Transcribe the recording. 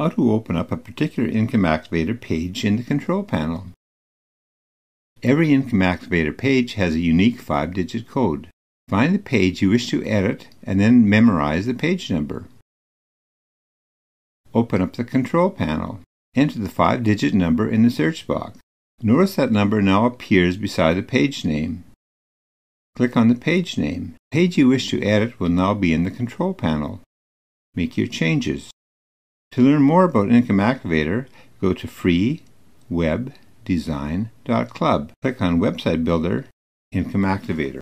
how to open up a particular Income Activator page in the control panel. Every Income Activator page has a unique five-digit code. Find the page you wish to edit and then memorize the page number. Open up the control panel. Enter the five-digit number in the search box. Notice that number now appears beside the page name. Click on the page name. The page you wish to edit will now be in the control panel. Make your changes. To learn more about Income Activator, go to freewebdesign.club. Click on Website Builder, Income Activator.